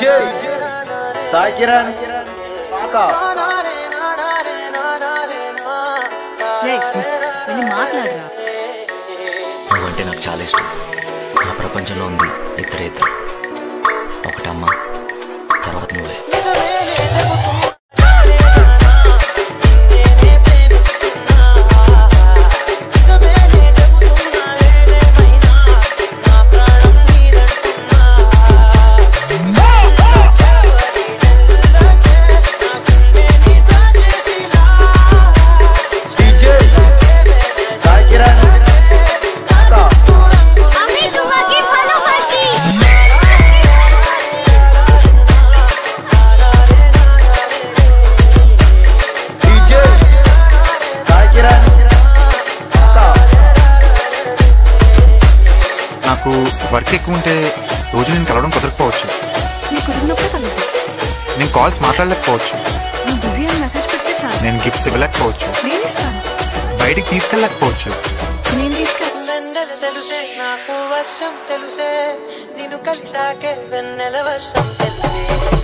DJ. Sai Kiran మాట్లాడరా. నువ్వంటే నాకు చాలా ఇష్టం. నా ప్రపంచంలో ఉంది ఇద్దరే ఇద్దరు ఒకటమ్మ తర్వాత నువ్వే. నాకు వర్క్ ఎక్కువ ఉంటే రోజు నేను కలవడం కుదరకపోవచ్చు. నేను కాల్స్ మాట్లాడలేకపోవచ్చు. నేను గిఫ్ట్స్ ఇవ్వలేకపోవచ్చు. బయటికి తీసుకెళ్ళకపోవచ్చు నాకు వర్షం తెలుసే. నిన్ను కలిసాకే వెన్నెల వర్షం తెలుసే.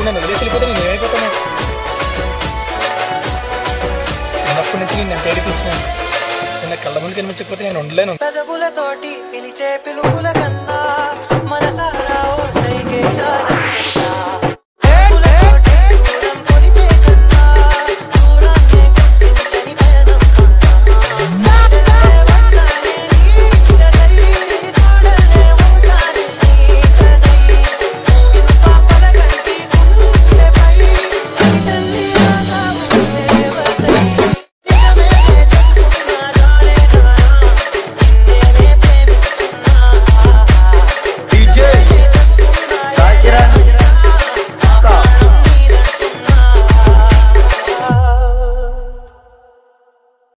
నన్ను వదిలేసి వెళ్ళిపోతే నేను ఏమైపోతాను చిన్నప్పటి నుంచి నేను ప్రేరేపించిన ఏడిపించినాను నిన్న కళ్ళ ముందు కనిపించకపోతే నేను ఉండలేను పిలిచే పిలుపుల కన్నా